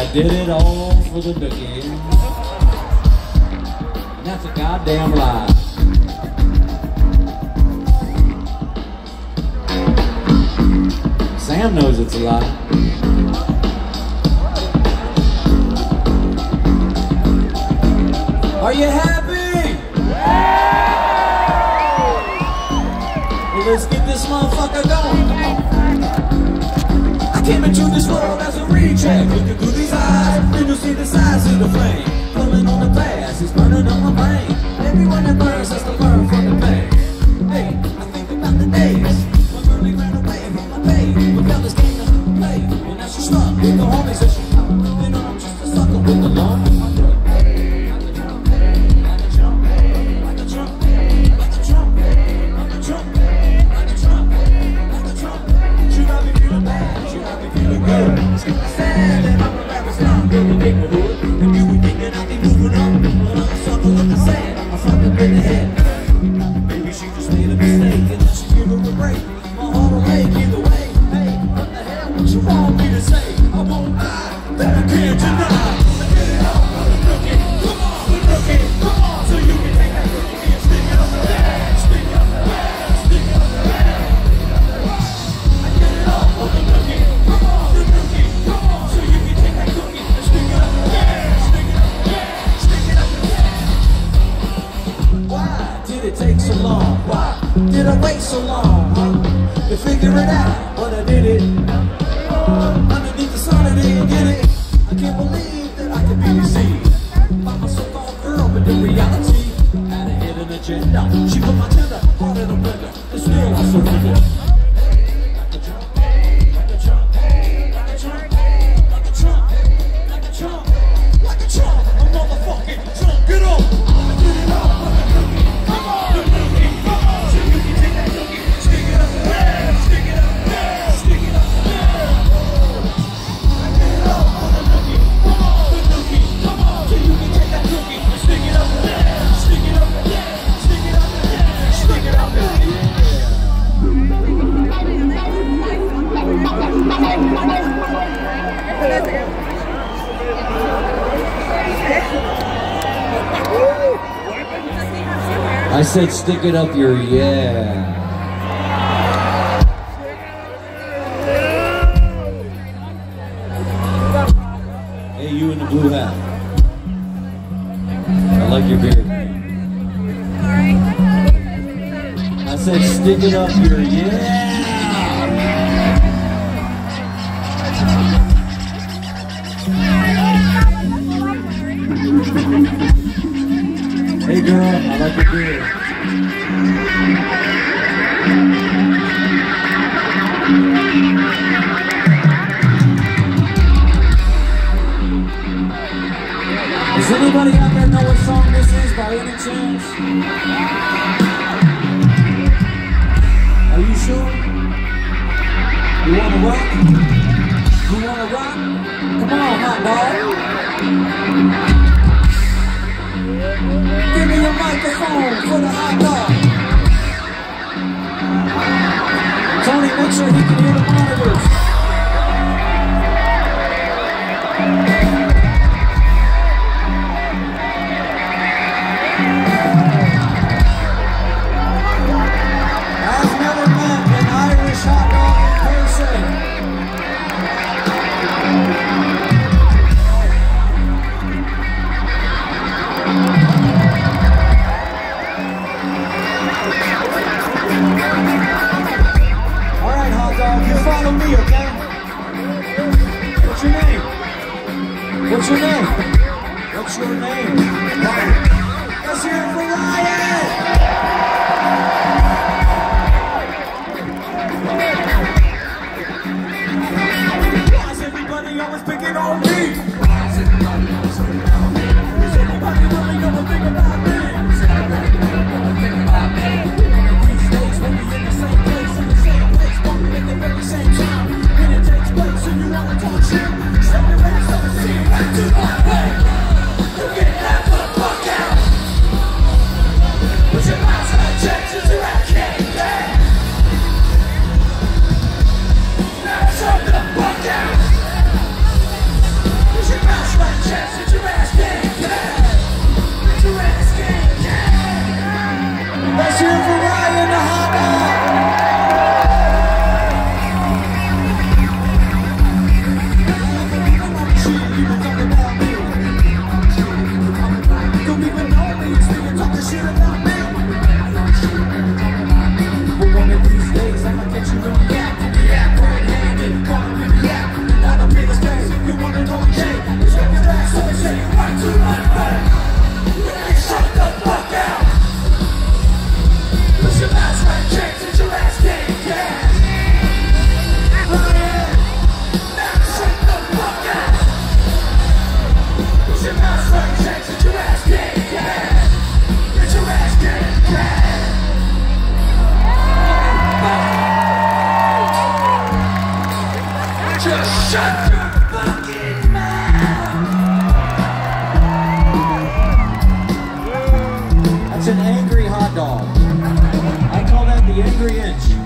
I did it all for the nookie. That's a goddamn lie. Sam knows it's a lie. Are you happy? Well, let's get this motherfucker going. I came into this world as a recheck. Looking through these eyes, then you see the size of the flame. Pulling on the past, it's burning up my brain. Everyone that burns. did I wait so long huh? to figure it out? I said stick it up your yeah. Hey, you in the blue hat. I like your beard. I said stick it up your yeah. Does anybody out there know what song this is by any chance? Are you sure? You wanna rock? You wanna rock? Come on, hot dog. Give me a microphone for the hot dog. Tony, make sure he can hear the monitors. me, okay? What's your name? What's your name? What's your name? Right. Let's hear it for life! Just your fucking. That's an angry hot dog. I call that the angry inch.